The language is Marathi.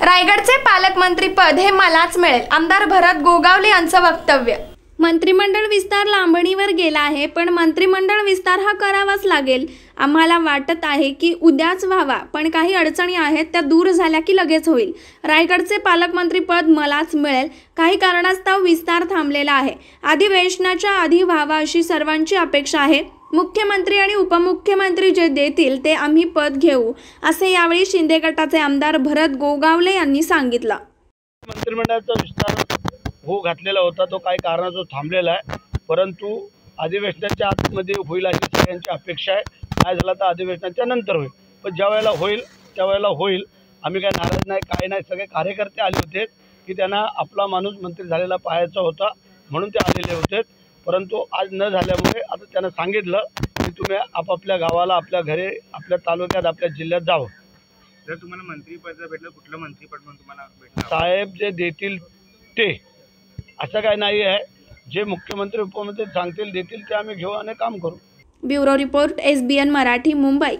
रायगडचे पालकमंत्रीपद हे मलाच मिळेल. आमदार भरत गोगावले यांचं वक्तव्य. मंत्रिमंडळ विस्तार लांबणीवर गेला आहे पण मंत्रिमंडळ विस्तार हा करावाच लागेल. आम्हाला वाटत आहे की उद्याच व्हावा पण काही अडचणी आहेत त्या दूर झाल्या की लगेच होईल. रायगडचे पालकमंत्रीपद मलाच मिळेल. काही कारणास्तव विस्तार थांबलेला आहे. अधिवेशनाच्या आधी व्हावा अशी सर्वांची अपेक्षा आहे. मुख्यमंत्री आणि उपमुख्यमंत्री जे देतील ते आम्ही पद घेऊ असे यावेळी शिंदे गटाचे आमदार भरत गोगावले यांनी सांगितलं. मंत्रिमंडळाचा विस्तार हो घातलेला होता तो काही कारणास्तव थांबलेला आहे. परंतु अधिवेशनाच्या आतमध्ये होईल अशी सगळ्यांची अपेक्षा आहे. काय झाला तर अधिवेशनाच्या नंतर होईल. पण ज्या वेळेला होईल त्यावेळेला होईल. आम्ही काय नाराज नाही काय नाही. सगळे कार्यकर्ते आले होते की त्यांना आपला माणूस मंत्री झालेला पाहायचा होता म्हणून ते आलेले होते. परंतु आज न झाल्यामुळे आता त्यांना सांगितलं की तुम्ही आपापल्या गावाला आपल्या घरी आपल्या तालुक्यात आपल्या जिल्ह्यात जावं. जर तुम्हाला मंत्रीपद जर भेटलं कुठलं मंत्रीपद म्हणून तुम्हाला भेटलं? साहेब जे देतील ते. असं काय नाही आहे. जे मुख्यमंत्री उपमुख्यमंत्री सांगतील देतील ते आम्ही घेऊ आणि काम करू. Bureau report S B N Marathi Mumbai.